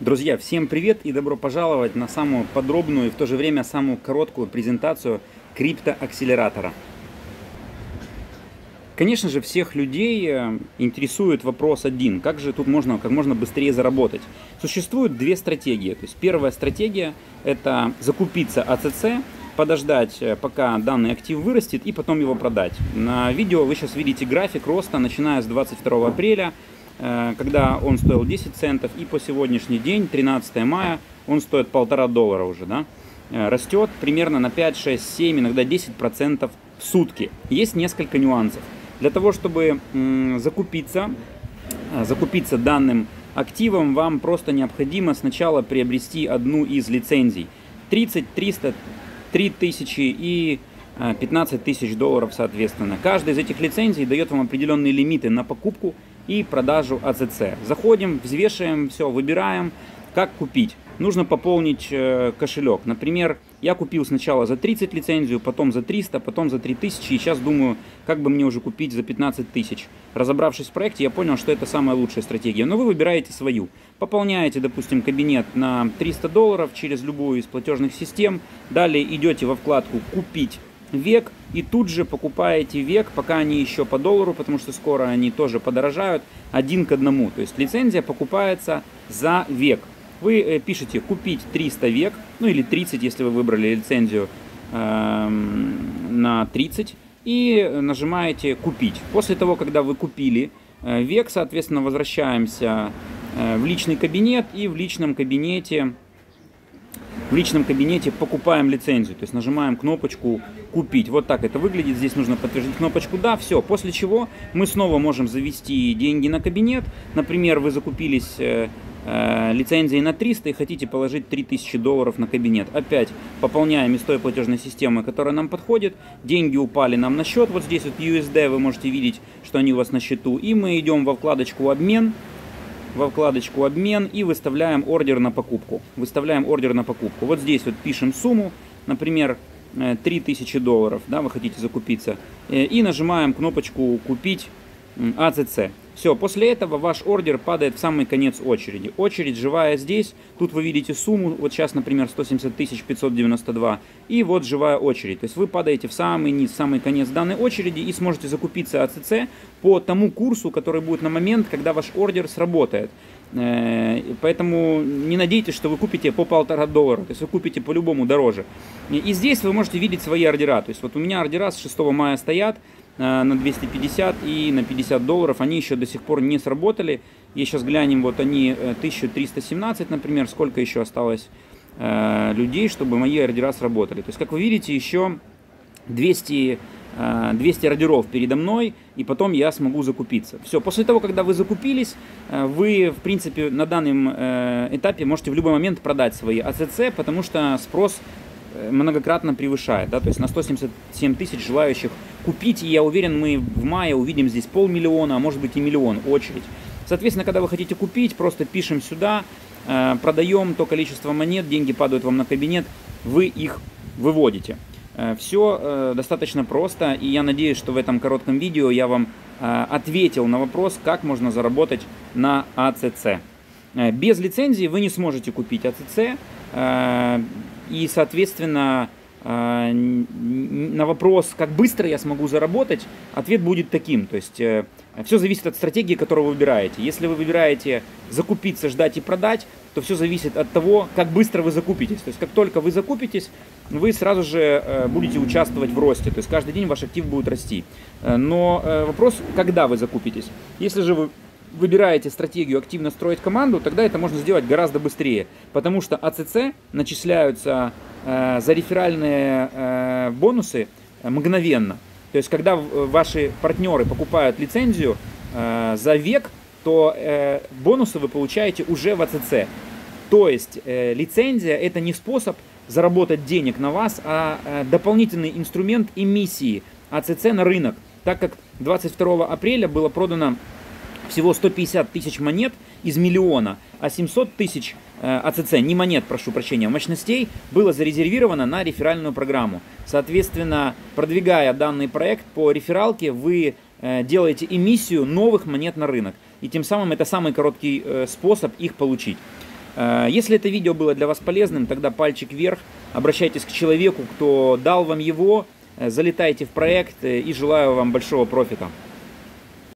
Друзья, всем привет и добро пожаловать на самую подробную и в то же время самую короткую презентацию криптоакселератора. Конечно же, всех людей э, интересует вопрос один, как же тут можно как можно быстрее заработать. Существуют две стратегии. То есть первая стратегия это закупиться АЦЦ, подождать, э, пока данный актив вырастет и потом его продать. На видео вы сейчас видите график роста, начиная с 22 апреля когда он стоил 10 центов, и по сегодняшний день, 13 мая, он стоит полтора доллара уже, да, э, растет примерно на 5, 6, 7, иногда 10 процентов в сутки. Есть несколько нюансов. Для того, чтобы закупиться, э, закупиться данным активом, вам просто необходимо сначала приобрести одну из лицензий. 30, 300, 3000 и 15 тысяч долларов соответственно. Каждая из этих лицензий дает вам определенные лимиты на покупку и продажу АЦЦ. Заходим, взвешиваем все, выбираем, как купить. Нужно пополнить э, кошелек. Например, я купил сначала за 30 лицензию, потом за 300, потом за 3000, и сейчас думаю, как бы мне уже купить за 15 тысяч. Разобравшись в проекте, я понял, что это самая лучшая стратегия. Но вы выбираете свою. Пополняете, допустим, кабинет на 300 долларов через любую из платежных систем. Далее идете во вкладку «Купить век и тут же покупаете век, пока они еще по доллару, потому что скоро они тоже подорожают, один к одному. То есть лицензия покупается за век. Вы э, пишете купить 300 век, ну или 30, если вы выбрали лицензию э, на 30, и нажимаете купить. После того, когда вы купили э, век, соответственно, возвращаемся э, в личный кабинет и в личном кабинете в личном кабинете покупаем лицензию, то есть нажимаем кнопочку «Купить». Вот так это выглядит. Здесь нужно подтвердить кнопочку «Да». Все. После чего мы снова можем завести деньги на кабинет. Например, вы закупились э, э, лицензией на 300 и хотите положить 3000 долларов на кабинет. Опять пополняем из той платежной системы, которая нам подходит. Деньги упали нам на счет. Вот здесь вот USD вы можете видеть, что они у вас на счету. И мы идем во вкладочку «Обмен» во вкладочку «Обмен» и выставляем ордер на покупку. Выставляем ордер на покупку. Вот здесь вот пишем сумму, например, 3000 э, долларов, да, вы хотите закупиться, э, и нажимаем кнопочку «Купить АЦЦ». Все, после этого ваш ордер падает в самый конец очереди. Очередь живая здесь, тут вы видите сумму, вот сейчас, например, 170 592, и вот живая очередь. То есть вы падаете в самый низ, самый конец данной очереди и сможете закупиться АЦЦ по тому курсу, который будет на момент, когда ваш ордер сработает. Э, поэтому не надейтесь, что вы купите по полтора доллара, то есть вы купите по-любому дороже. И здесь вы можете видеть свои ордера. То есть вот у меня ордера с 6 мая стоят, на 250 и на 50 долларов. Они еще до сих пор не сработали. И сейчас глянем, вот они 1317, э, например, сколько еще осталось э, людей, чтобы мои ордера сработали. То есть, как вы видите, еще 200, 200 ордеров передо мной, и потом я смогу закупиться. Все, после того, когда вы закупились, вы, в принципе, на данном этапе можете в любой момент продать свои АЦЦ, потому что спрос многократно превышает. Да? То есть на 177 тысяч желающих купить, и я уверен, мы в мае увидим здесь полмиллиона, а может быть и миллион очередь. Соответственно, когда вы хотите купить, просто пишем сюда, э, продаем то количество монет, деньги падают вам на кабинет, вы их выводите. Э, Все э, достаточно просто, и я надеюсь, что в этом коротком видео я вам ответил на вопрос, как можно заработать на АЦЦ. Без лицензии вы не сможете купить АЦЦ, и, соответственно, на вопрос, как быстро я смогу заработать, ответ будет таким. То есть э, все зависит от стратегии, которую вы выбираете. Если вы выбираете закупиться, ждать и продать, то все зависит от того, как быстро вы закупитесь. То есть как только вы закупитесь, вы сразу же э, будете участвовать в росте. То есть каждый день ваш актив будет расти. Э, но вопрос, когда вы закупитесь. Если же вы выбираете стратегию активно строить команду, тогда это можно сделать гораздо быстрее. Потому что АЦЦ начисляются Э, за реферальные э, бонусы э, мгновенно. То есть, когда ваши партнеры покупают лицензию за век, то бонусы вы получаете уже в АЦЦ. То есть, лицензия это не способ заработать денег на вас, а дополнительный инструмент эмиссии АЦЦ на рынок. Так как 22 апреля было продано всего 150 тысяч монет из миллиона, а 700 тысяч Э, АЦЦ, не монет, прошу прощения, а мощностей было зарезервировано на реферальную программу. Соответственно, продвигая данный проект по рефералке, вы э, делаете эмиссию новых монет на рынок. И тем самым это самый короткий э, способ их получить. Э, если это видео было для вас полезным, тогда пальчик вверх, обращайтесь к человеку, кто дал вам его, э, залетайте в проект и желаю вам большого профита.